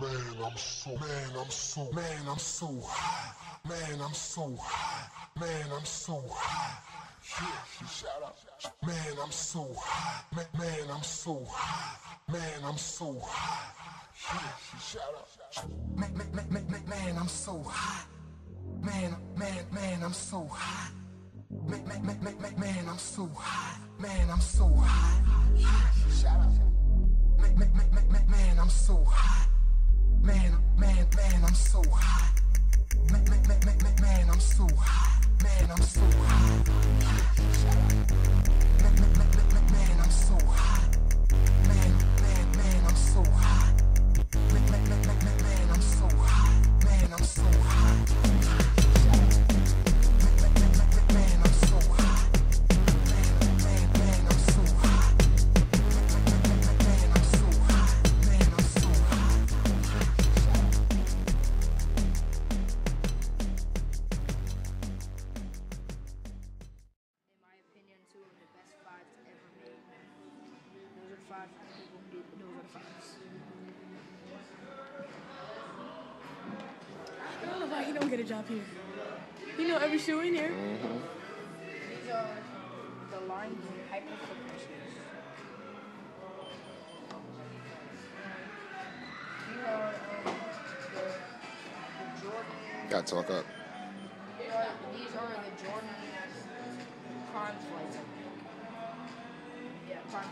Man, I'm so, man, I'm so, man, I'm so high. Man, I'm so high. Man, I'm so high. Yeah, shout out. Man, I'm so high. Man, man, I'm so high. Man, I'm so high. Yeah, shout out. Man, man, man, man, man, I'm so high. Man, man, man, I'm so high. Man, man, man, man, man, I'm so high. Man, I'm so high. Yeah, shout out. So high. Man, man, man, man, man, I'm so hot. Man, I'm so high. Five people who did. Those are the fives. I don't know why he don't get a job here. He know every shoe in here. These are the lines and hyper shoes. These are um, the, the Jordan. Gotta talk up. These are, these are the Jordan Prime Flights. Yeah, Prime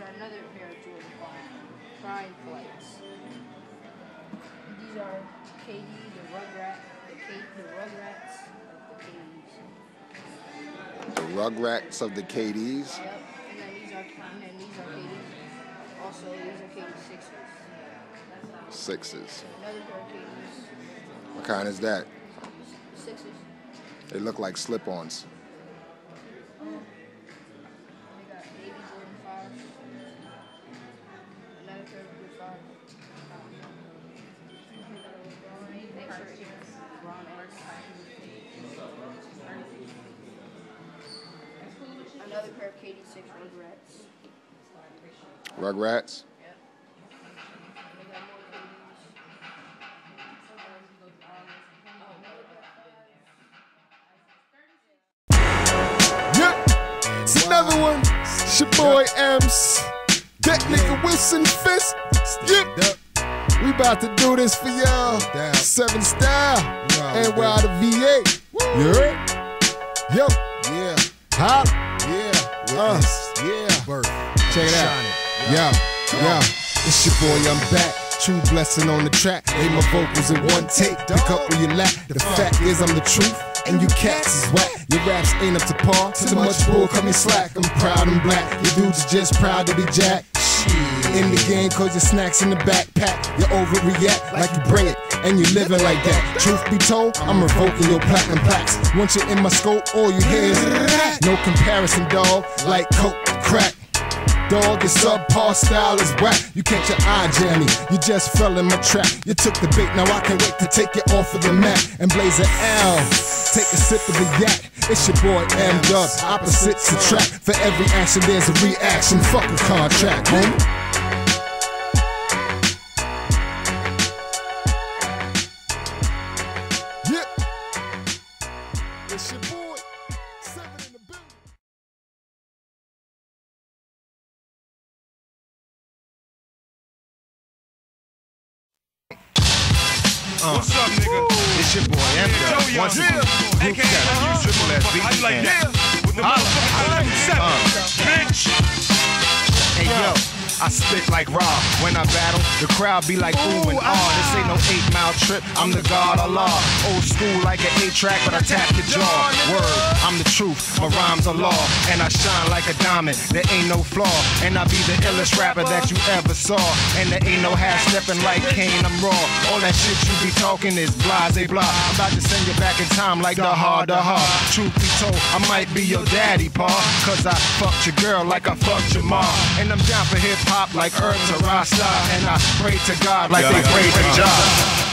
Are another pair of Jordan Prime, Prime Flights. These are KD, the Rugrat, the K, the Rugrats of the KDs. The Rugrats of the KDs. Yep. And then these are, and then these are KD. Also, these are KD Sixers. Sixes. Another pair of KDs. What kind is that? Sixes. They look like slip-ons. Another pair of KD6 Rugrats. Rugrats. Yep. They got more KDs. Yep. It's another one. It's your boy Ems. That nigga Wilson Fist. Yep. We about to do this for y'all. Seven style. And we're out of V8. You heard? Yo. Yeah, Holla. Yeah, Uh. yeah, birth. Check it out. Yo, yo, it's your boy, I'm back. True blessing on the track. Lay my vocals in one take. Pick up where you lack. The fact is, I'm the truth. And you cats is whack. Your raps ain't up to par. Too much bull, cut me slack. I'm proud and black. You dudes are just proud to be jack. In the game, cause your snacks in the backpack. You overreact like you bring it. And you living like that. Truth be told, I'm revoking your platinum plaques. Once you're in my scope, all you hear is no comparison, dog. Like coke, crack. Dog, your subpar style is whack. You catch your eye, Jammy. You just fell in my trap. You took the bait, now I can't wait to take you off of the map and blaze an L. Take a sip of the yak. It's your boy M Dub. Opposites attract. For every action, there's a reaction. Fuck a contract, homie. Uh. What's up, nigga? It's your boy, M Dub. Yo, yo, Once again, group triple S, How you like that? With the I spit like Rob. When I battle, the crowd be like ooh and ah. This ain't no eight mile trip. I'm the God Allah. Old school like an eight track, but I tap the jaw. Word, I'm the truth. My rhymes are law, and I shine like a diamond. There ain't no flaw, and I be the illest rapper that you ever saw. And there ain't no half stepping like Kane. I'm raw. All that shit you be talking is blase blah. I'm about to send you back in time like the hard, the hard. Truth be told, I might be your daddy, pa. Cause I fucked your girl like I fucked your mom. And I'm down for hip hop like Herb to Rasta. And I pray to God like they pray to God.